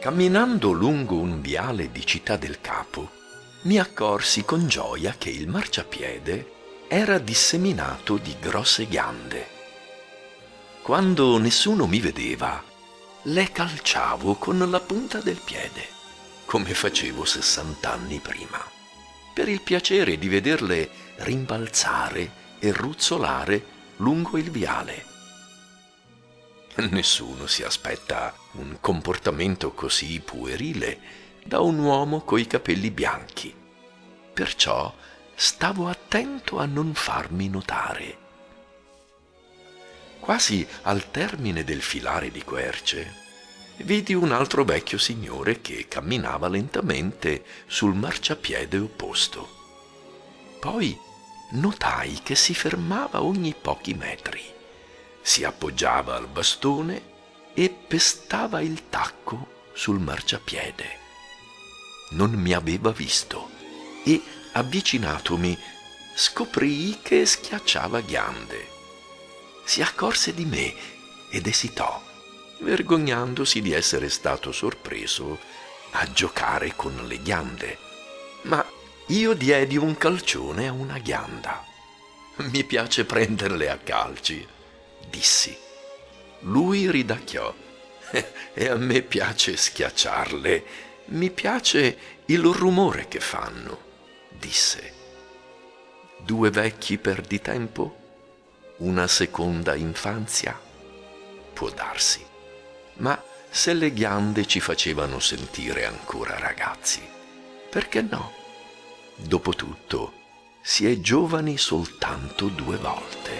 Camminando lungo un viale di Città del Capo, mi accorsi con gioia che il marciapiede era disseminato di grosse ghiande. Quando nessuno mi vedeva, le calciavo con la punta del piede, come facevo sessant'anni prima, per il piacere di vederle rimbalzare e ruzzolare lungo il viale. Nessuno si aspetta un comportamento così puerile da un uomo coi capelli bianchi. Perciò stavo attento a non farmi notare. Quasi al termine del filare di querce, vidi un altro vecchio signore che camminava lentamente sul marciapiede opposto. Poi notai che si fermava ogni pochi metri, si appoggiava al bastone e pestava il tacco sul marciapiede. Non mi aveva visto e avvicinatomi, scoprii che schiacciava ghiande. Si accorse di me ed esitò, vergognandosi di essere stato sorpreso a giocare con le ghiande. Ma io diedi un calcione a una ghianda. Mi piace prenderle a calci, dissi. Lui ridacchiò. E a me piace schiacciarle. Mi piace il rumore che fanno disse. Due vecchi perditempo? Una seconda infanzia? Può darsi. Ma se le ghiande ci facevano sentire ancora ragazzi, perché no? Dopotutto, si è giovani soltanto due volte.